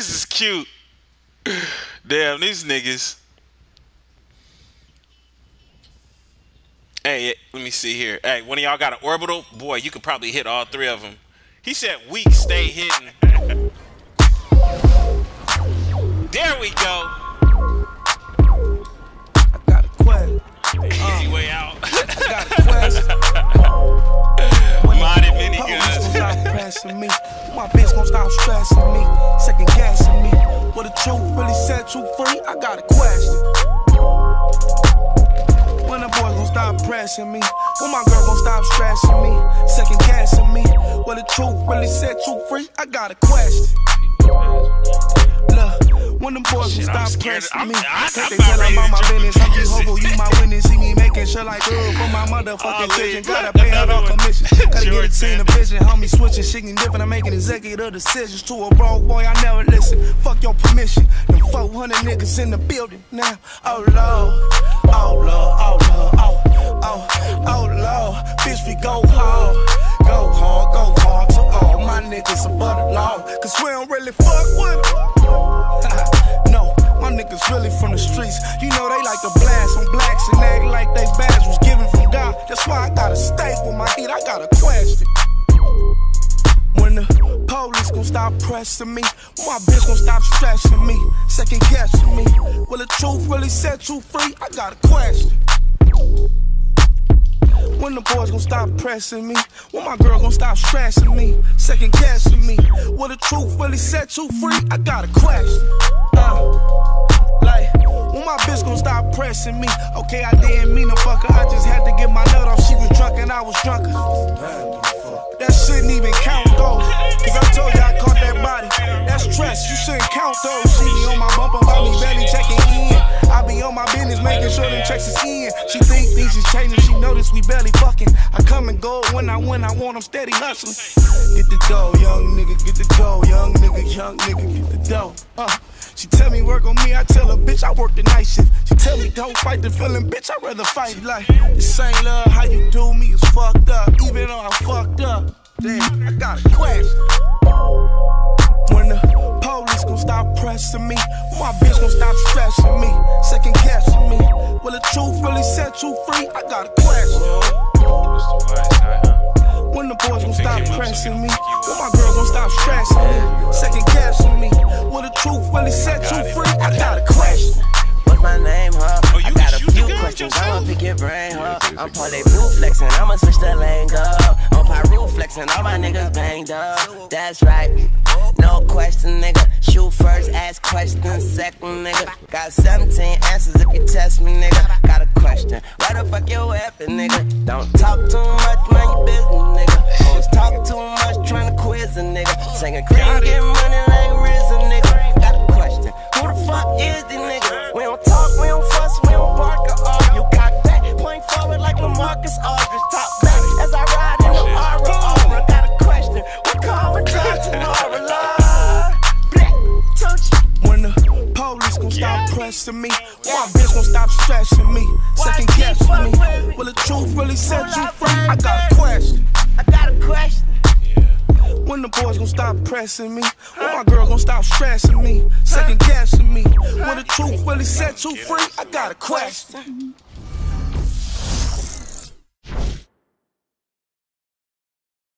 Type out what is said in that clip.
this is cute. Damn, these niggas. Hey, let me see here. Hey, one of y'all got an orbital? Boy, you could probably hit all three of them. He said weak, stay hitting. there we go. Stop pressing me. My bitch gon' stop stressing me. Second guessing me. What the truth really set you free? I got a question. When the boys gon' stop pressing me? When my girl gon' stop stressing me? Second guessing me. What the truth really set you free? I got a question. Look, when them boys gon' stop pressing me? I- Cause I'm they about tell I'm my business. I'm Jehovah, you my witness. See me making sure like for my motherfucking children. Gotta pay her all one. commission. Gotta get a team Sanders. vision. Homie switching, different. I'm making executive decisions to a broke boy. I never listen. Fuck your permission. Them 400 niggas in the building now. Oh lord, oh lord, oh lord, oh oh oh lord. Bitch, we go hard, go hard, go hard to all my niggas above the law. Cause we don't really fuck with no, my niggas really from the streets. You know they like to blast on blacks and act like they badge was given from why I got a stake with my heat. I got a question. When the police gon' stop pressing me, when my bitch gon' stop stressing me, second guessing me. Will the truth really set you free? I got a question. When the boys gon' stop pressing me, when my girl gon' stop stressing me, second guessing. Will the truth really set you free? I got a question. Uh, like, when my bitch gon' stop pressing me? Okay, I didn't mean to fuck her, I just had to get my nut off. She was drunk and I was drunker. That shouldn't even count though. Cause I told you I caught that body. That's stress, you shouldn't count though. My business, making sure them checks is in. She think things is changing, she notice we barely fucking. I come and go when I win, I want them steady hustling. Get the dough, young nigga, get the dough, young nigga, young nigga, get the dough. Uh. She tell me work on me, I tell her, bitch, I work the night shift. She tell me don't fight the feeling, bitch, I'd rather fight it like this ain't love, how you do me is fucked up. Even though I fucked up, damn, I got a question. When the police gon' stop pressing me, my bitch gon' stop stressing me, second gon' stop pressing me, when my girl gon' stop stressing me, second guessing me. Will the truth really set you free? I got a question. What's my name, huh? Oh, you I got a few questions. yourself? I'ma pick your brain, huh? I'm parlay blue flexing. I'ma switch the lane, go. On Piru flexing. All my niggas banged up. That's right. No question, nigga. Shoot first, ask questions second, nigga. Got 17 answers if you test me, nigga. Got a question. Where the fuck your weapon, nigga? Don't talk too much, mind your business, nigga. Always talk too much, trying to quiz a nigga. Singing cream, get money like risen, nigga. Got a question. Who the fuck is this nigga? We don't talk, we don't fuss, we don't bark or argue. Cock back, point forward like LaMarcus. When my bitch gon' stop stressing me, second guessing me. Will the truth really set you free? I got a question. I got a question. When the boys gon' stop pressing me, when my girl gon' stop stressing me, second guessing me. Will the truth really set you free? I got a question.